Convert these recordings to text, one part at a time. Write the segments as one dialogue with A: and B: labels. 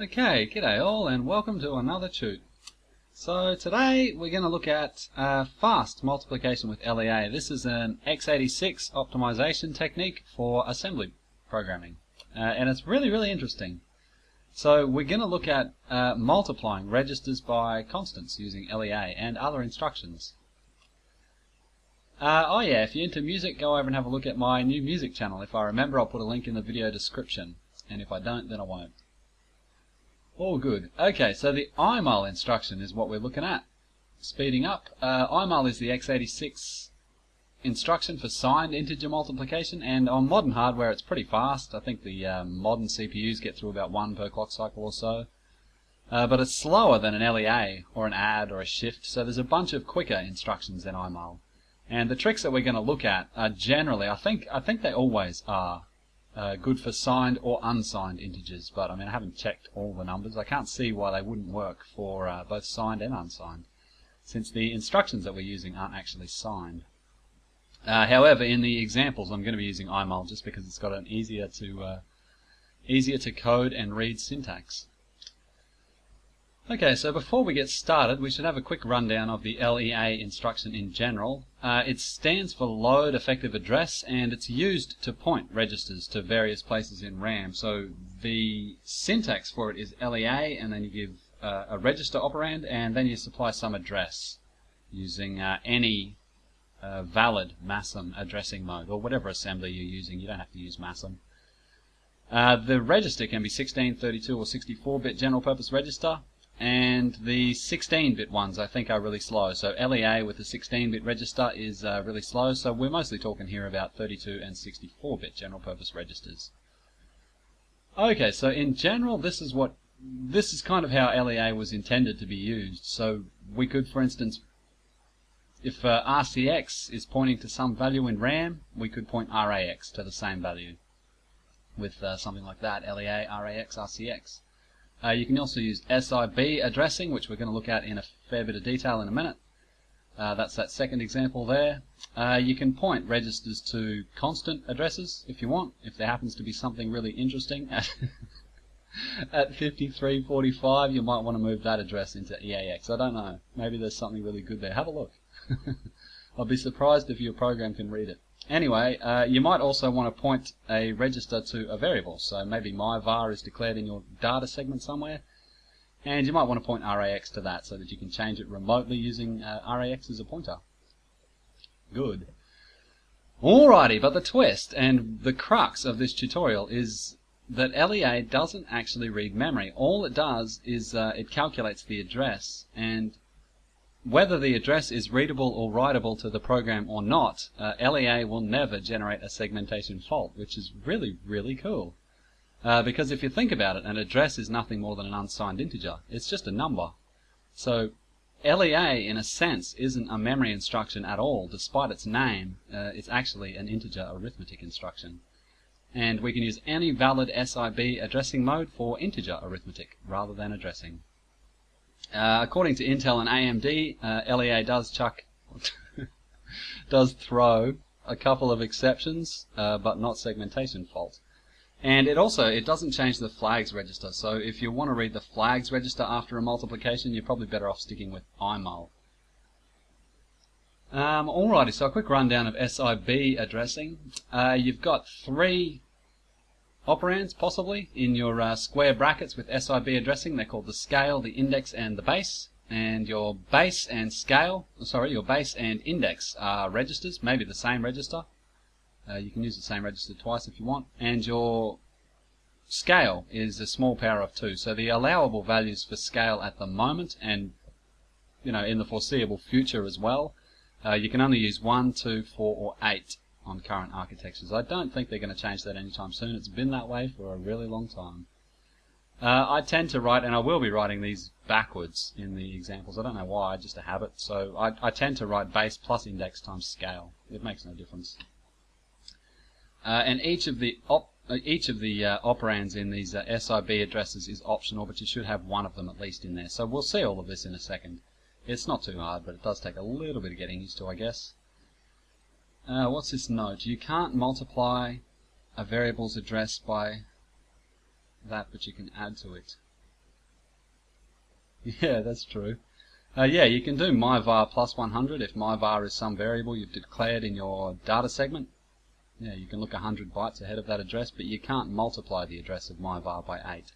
A: Okay, g'day all and welcome to another tute. So today we're going to look at uh, fast multiplication with LEA. This is an x86 optimization technique for assembly programming uh, and it's really really interesting. So we're going to look at uh, multiplying registers by constants using LEA and other instructions. Uh, oh yeah, if you're into music, go over and have a look at my new music channel. If I remember, I'll put a link in the video description. And if I don't, then I won't. All good. Okay, so the IMUL instruction is what we're looking at. Speeding up. Uh, IMUL is the x86 instruction for signed integer multiplication, and on modern hardware it's pretty fast. I think the um, modern CPUs get through about one per clock cycle or so. Uh, but it's slower than an LEA, or an add, or a shift, so there's a bunch of quicker instructions than IMUL. And the tricks that we're going to look at are generally, I think, I think they always are uh, good for signed or unsigned integers, but I mean I haven't checked all the numbers. I can't see why they wouldn't work for uh, both signed and unsigned, since the instructions that we're using aren't actually signed. Uh, however, in the examples, I'm going to be using IMUL just because it's got an easier to uh, easier to code and read syntax. Okay, so before we get started, we should have a quick rundown of the LEA instruction in general. Uh, it stands for Load Effective Address, and it's used to point registers to various places in RAM. So the syntax for it is LEA, and then you give uh, a register operand, and then you supply some address using uh, any uh, valid MASM addressing mode, or whatever assembly you're using. You don't have to use MASM. Uh, the register can be 16, 32, or 64-bit general purpose register and the 16-bit ones I think are really slow. So LEA with the 16-bit register is uh, really slow, so we're mostly talking here about 32 and 64-bit general purpose registers. Okay, so in general this is what this is kind of how LEA was intended to be used. So we could for instance if uh, RCX is pointing to some value in RAM, we could point RAX to the same value with uh, something like that, LEA, RAX, RCX. Uh, you can also use SIB addressing, which we're going to look at in a fair bit of detail in a minute. Uh, that's that second example there. Uh, you can point registers to constant addresses if you want, if there happens to be something really interesting at, at 5345, you might want to move that address into EAX. I don't know. Maybe there's something really good there. Have a look. I'll be surprised if your program can read it. Anyway, uh, you might also want to point a register to a variable. So maybe my var is declared in your data segment somewhere. And you might want to point RAX to that so that you can change it remotely using uh, RAX as a pointer. Good. Alrighty, but the twist and the crux of this tutorial is that LEA doesn't actually read memory. All it does is uh, it calculates the address and whether the address is readable or writable to the program or not, uh, LEA will never generate a segmentation fault, which is really, really cool. Uh, because if you think about it, an address is nothing more than an unsigned integer. It's just a number. So LEA, in a sense, isn't a memory instruction at all. Despite its name, uh, it's actually an integer arithmetic instruction. And we can use any valid SIB addressing mode for integer arithmetic rather than addressing. Uh, according to Intel and AMD, uh, LEA does chuck, does throw a couple of exceptions, uh, but not segmentation fault. And it also, it doesn't change the flags register. So if you want to read the flags register after a multiplication, you're probably better off sticking with IMUL. Um, alrighty, so a quick rundown of SIB addressing. Uh, you've got three operands, possibly, in your uh, square brackets with SIB addressing. They're called the scale, the index, and the base. And your base and scale, sorry, your base and index are registers, maybe the same register. Uh, you can use the same register twice if you want. And your scale is a small power of 2. So the allowable values for scale at the moment and you know in the foreseeable future as well, uh, you can only use 1, 2, 4, or 8 on current architectures. I don't think they're going to change that anytime soon. It's been that way for a really long time. Uh, I tend to write, and I will be writing these backwards in the examples. I don't know why, just a habit. So I, I tend to write base plus index times scale. It makes no difference. Uh, and each of the op, uh, each of the uh, operands in these uh, SIB addresses is optional, but you should have one of them at least in there. So we'll see all of this in a second. It's not too hard, but it does take a little bit of getting used to, I guess. Uh, what's this note? You can't multiply a variable's address by that, but you can add to it. Yeah, that's true. Uh, yeah, you can do myvar plus 100 if myvar is some variable you've declared in your data segment. Yeah, you can look 100 bytes ahead of that address, but you can't multiply the address of myvar by 8.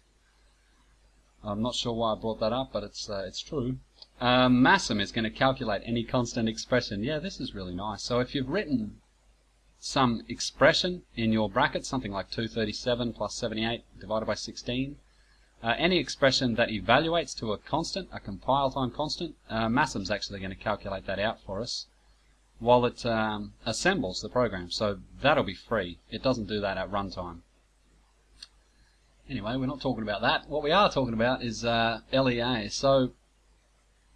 A: I'm not sure why I brought that up, but it's uh, it's true. MASM is going to calculate any constant expression. Yeah, this is really nice. So if you've written some expression in your bracket, something like 237 plus 78 divided by 16, uh, any expression that evaluates to a constant, a compile time constant, uh, MASM's actually going to calculate that out for us while it um, assembles the program. So that'll be free. It doesn't do that at runtime. Anyway, we're not talking about that. What we are talking about is uh, LEA. So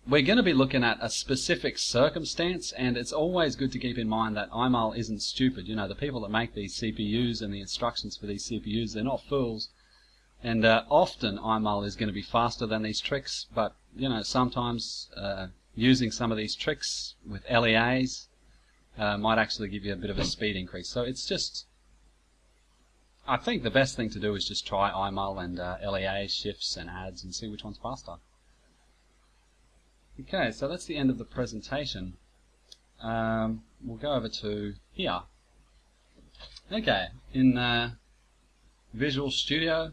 A: we're going to be looking at a specific circumstance, and it's always good to keep in mind that IMUL isn't stupid. You know, the people that make these CPUs and the instructions for these CPUs, they're not fools. And uh, often IMUL is going to be faster than these tricks, but you know, sometimes uh, using some of these tricks with LEAs uh, might actually give you a bit of a speed increase. So it's just I think the best thing to do is just try IMUL and uh, LEA shifts and adds and see which one's faster. Okay, so that's the end of the presentation. Um, we'll go over to here. Okay, in uh, Visual Studio,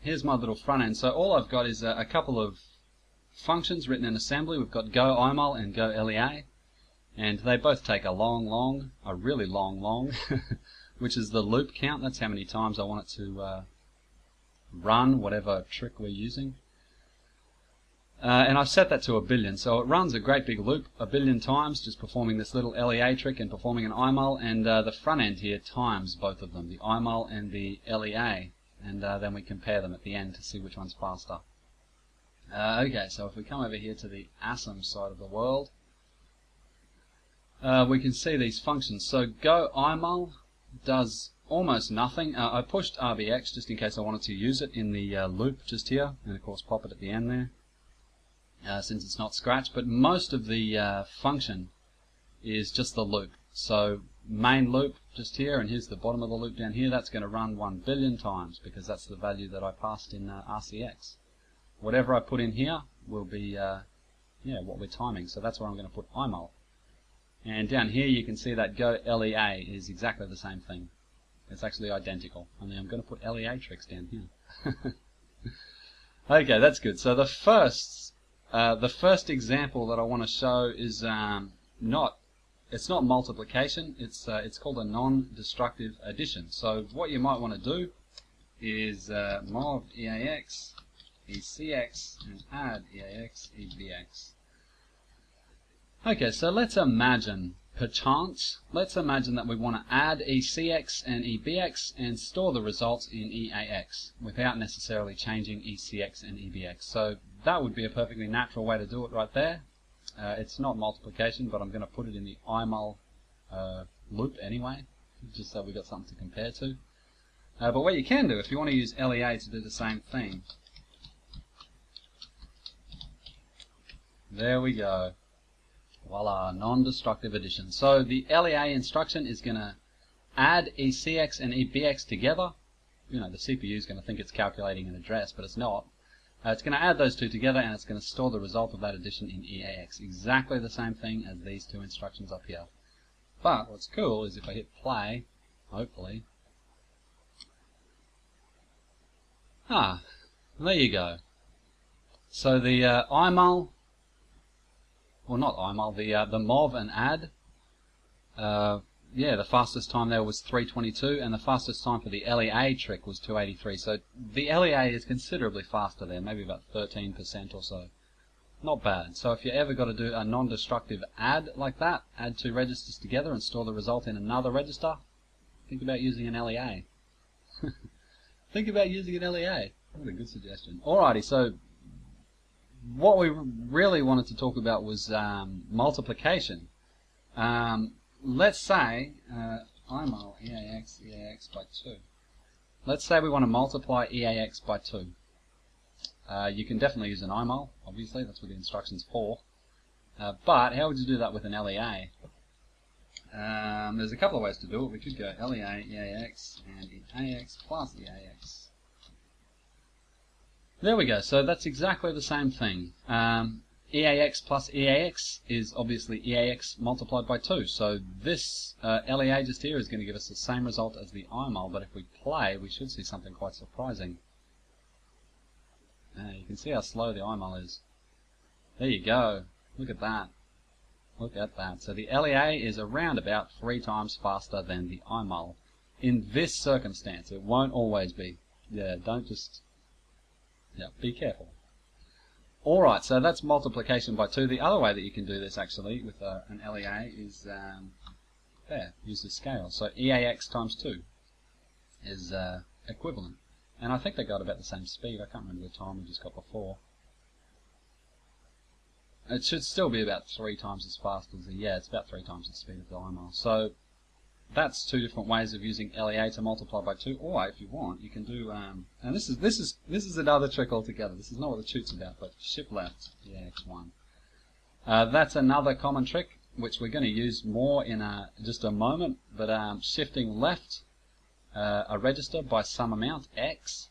A: here's my little front end. So all I've got is a, a couple of functions written in assembly. We've got go IMUL and go LEA, and they both take a long, long, a really long, long which is the loop count. That's how many times I want it to uh, run whatever trick we're using. Uh, and I've set that to a billion, so it runs a great big loop a billion times, just performing this little LEA trick and performing an IMUL, and uh, the front end here times both of them, the IMUL and the LEA, and uh, then we compare them at the end to see which one's faster. Uh, okay, so if we come over here to the ASM side of the world, uh, we can see these functions. So go IMUL does almost nothing. Uh, I pushed RBX just in case I wanted to use it in the loop just here, and of course pop it at the end there, uh, since it's not Scratch, But most of the uh, function is just the loop. So main loop just here, and here's the bottom of the loop down here. That's going to run one billion times because that's the value that I passed in uh, RCX. Whatever I put in here will be uh, yeah what we're timing. So that's where I'm going to put IMUL. And down here you can see that Go LEA is exactly the same thing. It's actually identical. Only I'm going to put LEA tricks down here. okay, that's good. So the first, uh, the first example that I want to show is um, not, it's not multiplication. It's uh, it's called a non-destructive addition. So what you might want to do is uh, mov EAX, ECX, and add EAX, EBX. Okay, so let's imagine, perchance, let's imagine that we want to add ECX and EBX and store the results in EAX without necessarily changing ECX and EBX. So that would be a perfectly natural way to do it right there. Uh, it's not multiplication, but I'm going to put it in the IMUL uh, loop anyway, just so we've got something to compare to. Uh, but what you can do, if you want to use LEA to do the same thing, there we go. Voila, non-destructive addition. So the LEA instruction is going to add ECX and EBX together. You know, the CPU is going to think it's calculating an address, but it's not. Uh, it's going to add those two together and it's going to store the result of that addition in EAX. Exactly the same thing as these two instructions up here. But what's cool is if I hit play, hopefully. Ah, there you go. So the uh, IMUL well not IMUL, the uh, the MOV and add. Uh, yeah, the fastest time there was 322, and the fastest time for the LEA trick was 283. So the LEA is considerably faster there, maybe about 13% or so. Not bad. So if you ever got to do a non-destructive add like that, add two registers together and store the result in another register, think about using an LEA. think about using an LEA. What a good suggestion. Alrighty, so what we really wanted to talk about was um, multiplication. Um, let's say uh, IMUL EAX EAX by 2. Let's say we want to multiply EAX by 2. Uh, you can definitely use an IMUL, obviously, that's what the instruction's for. Uh, but how would you do that with an LEA? Um, there's a couple of ways to do it. We could go LEA, EAX, and EAX plus EAX. There we go. So that's exactly the same thing. Um, EAX plus EAX is obviously EAX multiplied by 2. So this uh, LEA just here is going to give us the same result as the IMUL, but if we play, we should see something quite surprising. Uh, you can see how slow the IMUL is. There you go. Look at that. Look at that. So the LEA is around about three times faster than the IMUL. In this circumstance, it won't always be. Yeah, don't just... Yeah, be careful. Alright, so that's multiplication by 2. The other way that you can do this actually with uh, an LEA is, um, there, use the scale. So EAX times 2 is uh, equivalent. And I think they got about the same speed. I can't remember the time we just got before. It should still be about three times as fast as the, yeah, it's about three times the speed of the IMUL. So that's two different ways of using LEA to multiply by two. Or if you want, you can do, um, and this is this is this is another trick altogether. This is not what the tute's about, but shift left, yeah, X1. Uh, that's another common trick which we're going to use more in a, just a moment. But um, shifting left uh, a register by some amount x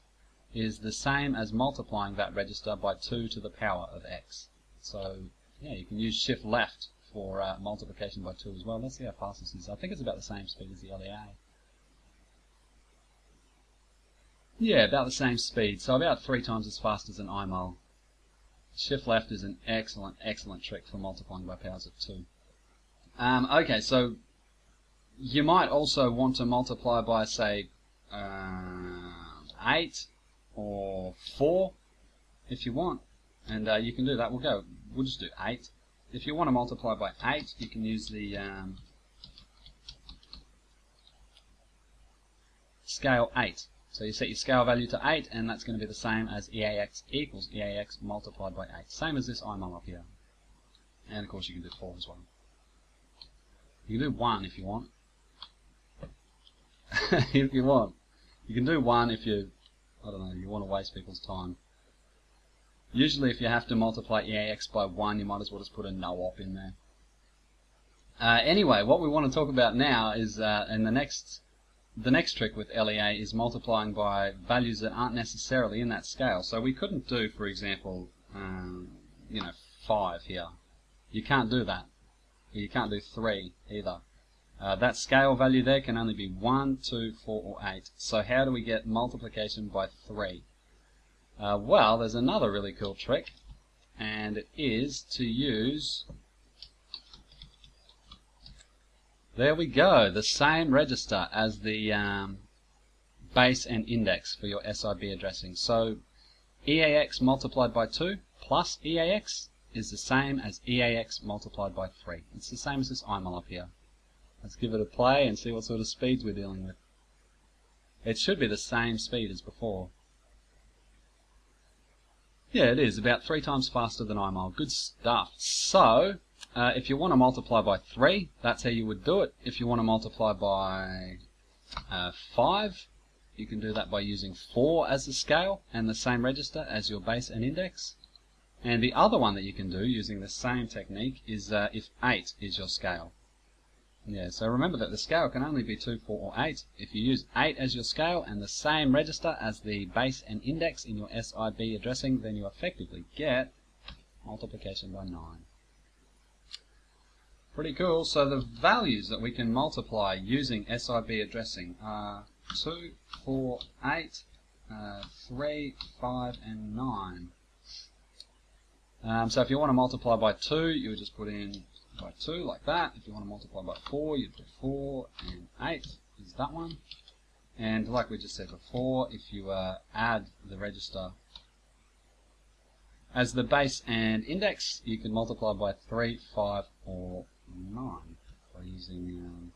A: is the same as multiplying that register by 2 to the power of x. So yeah, you can use shift left for uh, multiplication by 2 as well. Let's see how fast this is. I think it's about the same speed as the LEA. Yeah, about the same speed. So about three times as fast as an IMUL. Shift left is an excellent, excellent trick for multiplying by powers of 2. Um, okay, so you might also want to multiply by, say, uh, 8 or 4 if you want. And uh, you can do that. We'll go, we'll just do 8 if you want to multiply by 8, you can use the um, scale 8. So you set your scale value to 8, and that's going to be the same as EAX equals EAX multiplied by 8. Same as this IMUL up here. And of course you can do 4 as well. You can do 1 if you want. if you want. You can do 1 if you, I don't know, you want to waste people's time. Usually if you have to multiply EAX by 1, you might as well just put a no op in there. Uh, anyway, what we want to talk about now is, uh, in the next, the next trick with LEA is multiplying by values that aren't necessarily in that scale. So we couldn't do, for example, um, you know, 5 here. You can't do that. You can't do 3 either. Uh, that scale value there can only be 1, 2, 4, or 8. So how do we get multiplication by 3? Uh, well, there's another really cool trick, and it is to use, there we go, the same register as the um, base and index for your SIB addressing. So EAX multiplied by 2 plus EAX is the same as EAX multiplied by 3. It's the same as this IMUL up here. Let's give it a play and see what sort of speeds we're dealing with. It should be the same speed as before. Yeah, it is. About three times faster than IMUL. Good stuff. So, uh, if you want to multiply by 3, that's how you would do it. If you want to multiply by uh, 5, you can do that by using 4 as the scale and the same register as your base and index. And the other one that you can do using the same technique is uh, if 8 is your scale. Yeah, so remember that the scale can only be 2, 4, or 8. If you use 8 as your scale and the same register as the base and index in your SIB addressing, then you effectively get multiplication by 9. Pretty cool. So the values that we can multiply using SIB addressing are 2, 4, 8, uh, 3, 5, and 9. Um, so if you want to multiply by 2, you would just put in by 2 like that. If you want to multiply by 4, you do 4 and 8 is that one. And like we just said before, if you uh, add the register as the base and index, you can multiply by 3, 5, or 9 by using um,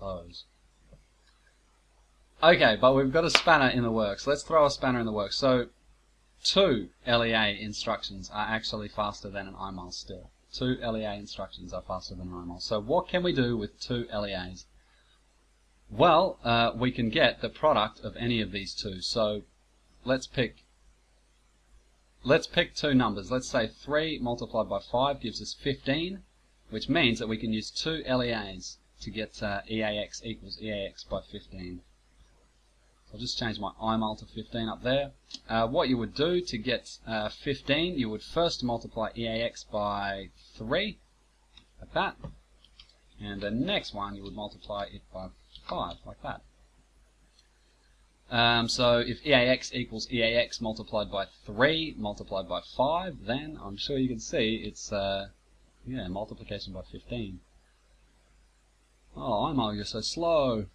A: those. Okay, but we've got a spanner in the works. Let's throw a spanner in the works. So, two LEA instructions are actually faster than an IMUL still two LEA instructions are faster than normal. So what can we do with two LEAs? Well, uh, we can get the product of any of these two. So let's pick let's pick two numbers. Let's say 3 multiplied by 5 gives us 15, which means that we can use two LEAs to get uh, EAX equals EAX by 15. I'll just change my IMUL to 15 up there. Uh, what you would do to get uh, 15, you would first multiply EAX by 3, like that. And the next one, you would multiply it by 5, like that. Um, so if EAX equals EAX multiplied by 3 multiplied by 5, then I'm sure you can see it's, uh, yeah, multiplication by 15. Oh, IMUL, you're so slow.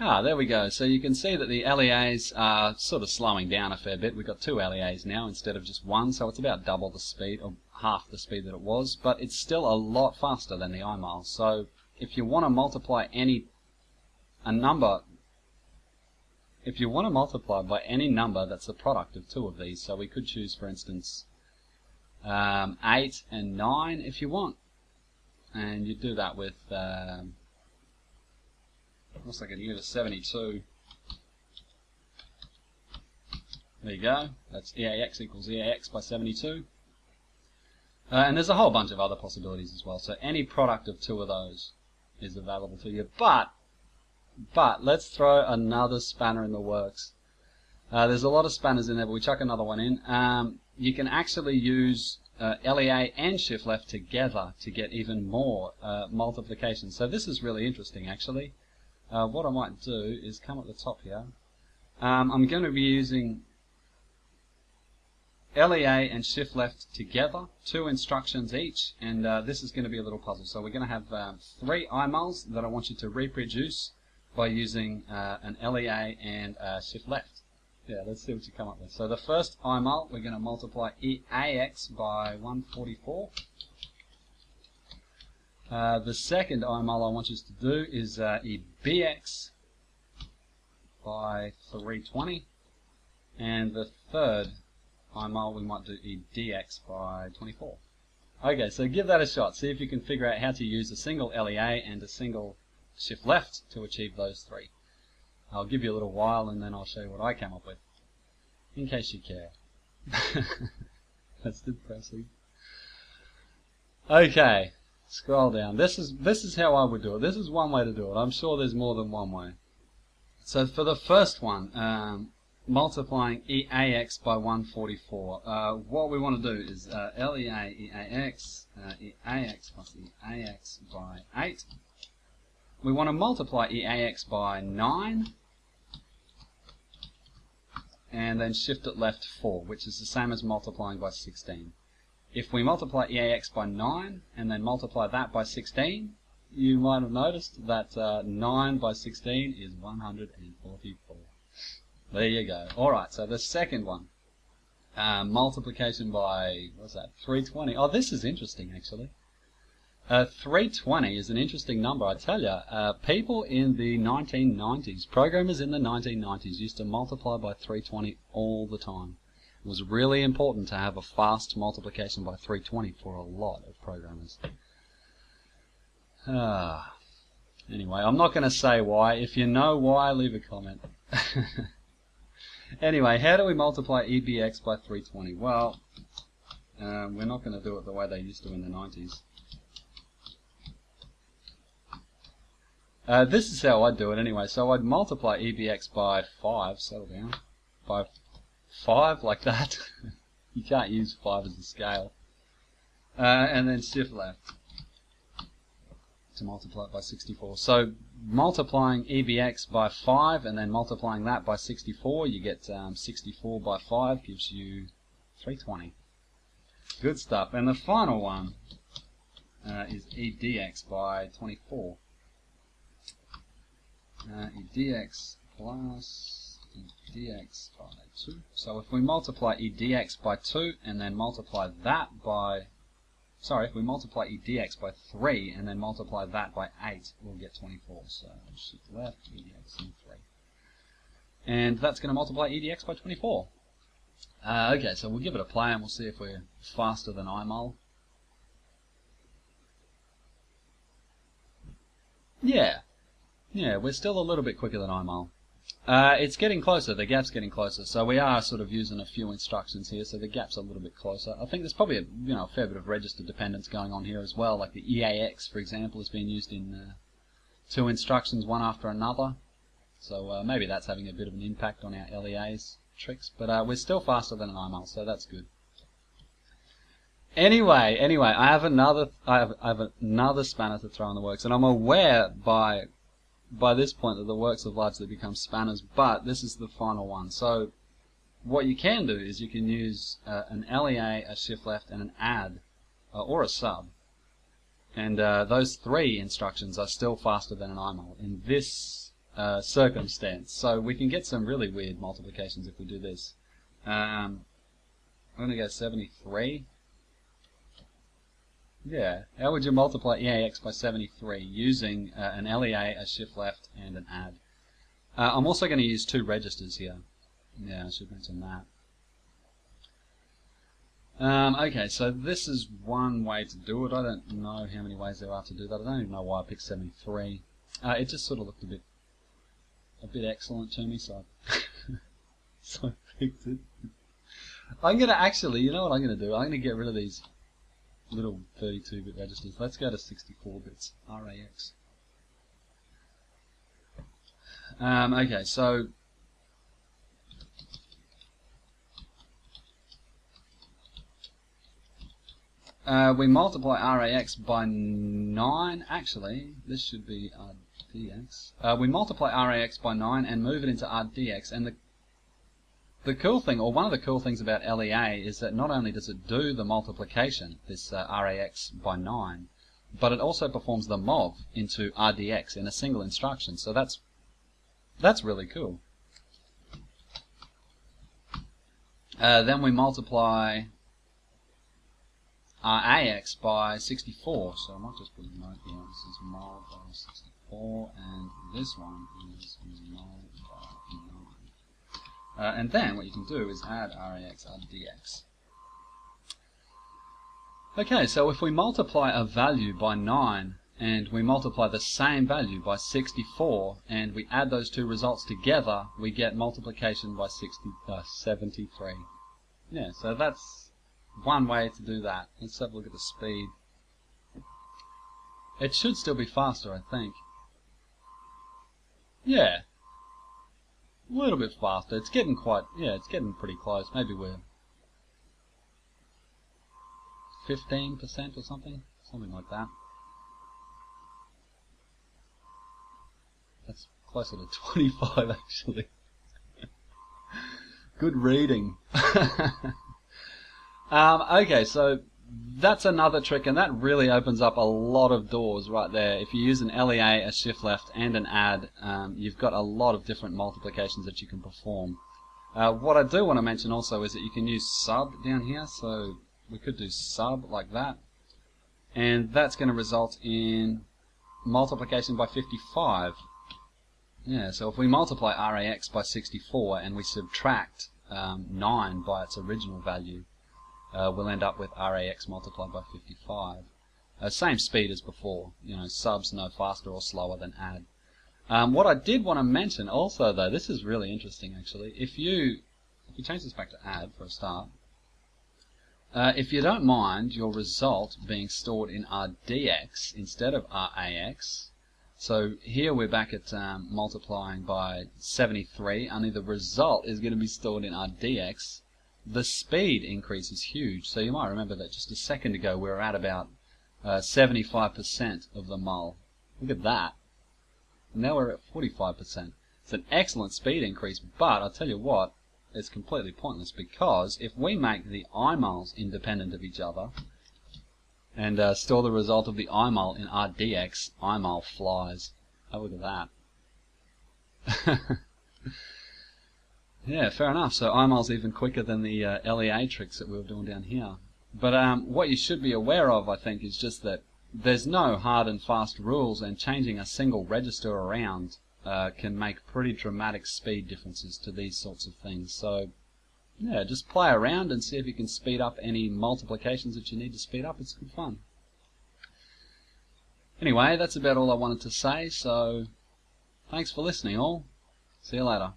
A: Ah, there we go. So you can see that the LEAs are sort of slowing down a fair bit. We've got two LEAs now instead of just one, so it's about double the speed, or half the speed that it was, but it's still a lot faster than the IMUL. So if you want to multiply any, a number, if you want to multiply by any number that's the product of two of these, so we could choose, for instance, um, 8 and 9 if you want. And you do that with... Um, Looks like a unit of 72. There you go. That's EAX equals EAX by 72. Uh, and there's a whole bunch of other possibilities as well. So any product of two of those is available to you. But, but let's throw another spanner in the works. Uh, there's a lot of spanners in there, but we chuck another one in. Um, you can actually use uh, LEA and shift left together to get even more uh, multiplication. So this is really interesting actually. Uh, what I might do is come at the top here. Um, I'm going to be using LEA and shift left together, two instructions each, and uh, this is going to be a little puzzle. So we're going to have um, three IMULs that I want you to reproduce by using uh, an LEA and shift left. Yeah, let's see what you come up with. So the first IMUL, we're going to multiply EAX by 144. Uh, the second IMUL I want you to do is uh, EBX by 320. And the third IMUL we might do EDX by 24. Okay, so give that a shot. See if you can figure out how to use a single LEA and a single shift left to achieve those three. I'll give you a little while and then I'll show you what I came up with. In case you care. That's depressing. Okay, scroll down. This is this is how I would do it. This is one way to do it. I'm sure there's more than one way. So for the first one, um, multiplying EAX by 144, uh, what we want to do is uh, EAX, uh, EAX plus EAX by 8. We want to multiply EAX by 9 and then shift it left 4, which is the same as multiplying by 16. If we multiply EAX by 9 and then multiply that by 16, you might have noticed that uh, 9 by 16 is 144. There you go. Alright, so the second one. Uh, multiplication by, what's that, 320. Oh, this is interesting actually. Uh, 320 is an interesting number, I tell you. Uh, people in the 1990s, programmers in the 1990s, used to multiply by 320 all the time. It was really important to have a fast multiplication by 320 for a lot of programmers. Ah. Anyway, I'm not going to say why. If you know why, leave a comment. anyway, how do we multiply EBX by 320? Well, uh, we're not going to do it the way they used to in the 90s. Uh, this is how I'd do it anyway. So I'd multiply EBX by 5, settle down, by 5 like that. you can't use 5 as a scale. Uh, and then shift left to multiply it by 64. So multiplying EBX by 5 and then multiplying that by 64, you get um, 64 by 5 gives you 320. Good stuff. And the final one uh, is EDX by 24 uh, dx plus dx by 2. So if we multiply e dx by 2 and then multiply that by, sorry, if we multiply e dx by 3 and then multiply that by 8, we'll get 24. So shift left, edx and 3. And that's going to multiply edx by 24. Uh, okay, so we'll give it a play and we'll see if we're faster than IMUL. Yeah, yeah, we're still a little bit quicker than IMUL. Uh, it's getting closer, the gap's getting closer, so we are sort of using a few instructions here, so the gap's a little bit closer. I think there's probably a, you know, a fair bit of register dependence going on here as well, like the EAX, for example, is being used in uh, two instructions, one after another. So uh, maybe that's having a bit of an impact on our LEA's tricks, but uh, we're still faster than an IMUL, so that's good. Anyway, anyway, I have another, I have, I have another spanner to throw in the works, and I'm aware by, by this point that the works have largely become spanners, but this is the final one. So, what you can do is you can use uh, an LEA, a shift left, and an add, uh, or a sub, and uh, those three instructions are still faster than an IMUL in this uh, circumstance. So we can get some really weird multiplications if we do this. Um, I'm going to go 73. Yeah, how would you multiply EAX by 73 using uh, an LEA, a shift left, and an add? Uh, I'm also going to use two registers here. Yeah, I should mention that. Um, okay, so this is one way to do it. I don't know how many ways there are to do that. I don't even know why I picked 73. Uh, it just sort of looked a bit, a bit excellent to me, so I, so I picked it. I'm gonna actually, you know what I'm gonna do? I'm gonna get rid of these little 32-bit registers. Let's go to 64 bits, RAX. Um, okay, so uh, we multiply RAX by 9. Actually, this should be RDX. Uh, we multiply RAX by 9 and move it into RDX. And the the cool thing, or one of the cool things about LEA is that not only does it do the multiplication, this uh, RAX by 9, but it also performs the mov into RDX in a single instruction. So that's that's really cool. Uh, then we multiply RAX by 64. So I might just put a note here. This is mul by 64, and this one is 9. Uh, and then what you can do is add RAX, add DX. Okay, so if we multiply a value by 9 and we multiply the same value by 64 and we add those two results together, we get multiplication by 60, uh, 73. Yeah, so that's one way to do that. Let's have a look at the speed. It should still be faster, I think. Yeah, little bit faster. It's getting quite, yeah, it's getting pretty close. Maybe we're 15% or something. Something like that. That's closer to 25 actually. Good reading. um, okay, so that's another trick, and that really opens up a lot of doors right there. If you use an LEA, a shift left, and an add, um, you've got a lot of different multiplications that you can perform. Uh, what I do want to mention also is that you can use sub down here, so we could do sub like that, and that's going to result in multiplication by 55. Yeah, so if we multiply RAX by 64 and we subtract um, 9 by its original value, uh, we'll end up with RAX multiplied by 55. Uh, same speed as before, you know, subs no faster or slower than add. Um, what I did want to mention also though, this is really interesting actually, if you, if you change this back to add for a start, uh, if you don't mind your result being stored in RDX instead of RAX, so here we're back at um, multiplying by 73, only the result is going to be stored in RDX, the speed increase is huge. So you might remember that just a second ago we were at about 75% uh, of the mul. Look at that. Now we're at 45%. It's an excellent speed increase, but I'll tell you what, it's completely pointless because if we make the IMULs independent of each other and uh, store the result of the IMUL in RDX, IMUL flies. Have a look at that. Yeah, fair enough. So IMUL's even quicker than the uh, LEA tricks that we were doing down here. But um, what you should be aware of, I think, is just that there's no hard and fast rules, and changing a single register around uh, can make pretty dramatic speed differences to these sorts of things. So, yeah, just play around and see if you can speed up any multiplications that you need to speed up. It's good fun. Anyway, that's about all I wanted to say, so thanks for listening all. See you later.